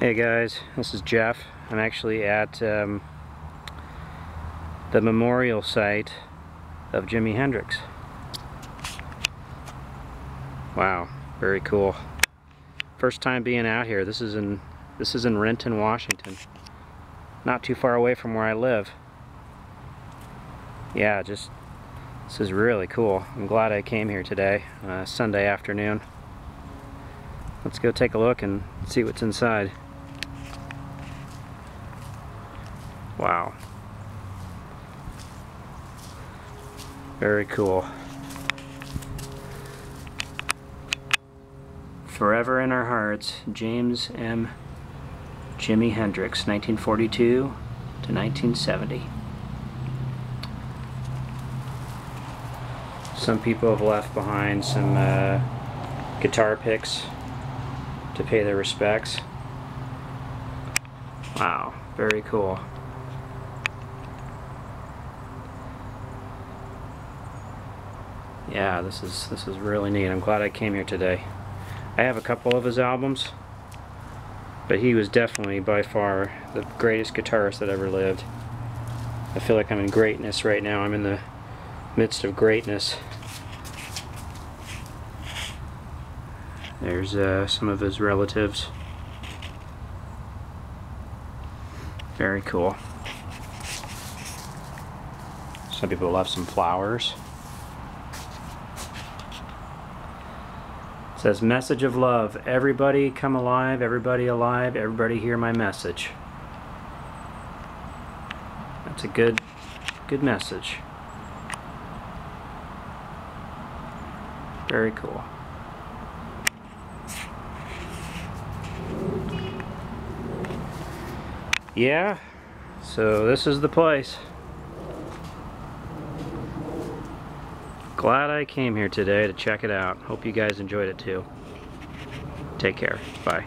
Hey guys, this is Jeff. I'm actually at um, the memorial site of Jimi Hendrix. Wow, very cool. First time being out here. This is in this is in Renton, Washington. Not too far away from where I live. Yeah, just this is really cool. I'm glad I came here today, uh, Sunday afternoon. Let's go take a look and see what's inside. Wow. Very cool. Forever in Our Hearts, James M. Jimi Hendrix, 1942 to 1970. Some people have left behind some uh, guitar picks to pay their respects. Wow, very cool. Yeah, this is this is really neat. I'm glad I came here today. I have a couple of his albums, but he was definitely by far the greatest guitarist that ever lived. I feel like I'm in greatness right now. I'm in the midst of greatness. There's uh, some of his relatives. Very cool. Some people left some flowers. Says message of love. Everybody come alive, everybody alive, everybody hear my message. That's a good good message. Very cool. Yeah, so this is the place. Glad I came here today to check it out. Hope you guys enjoyed it too. Take care. Bye.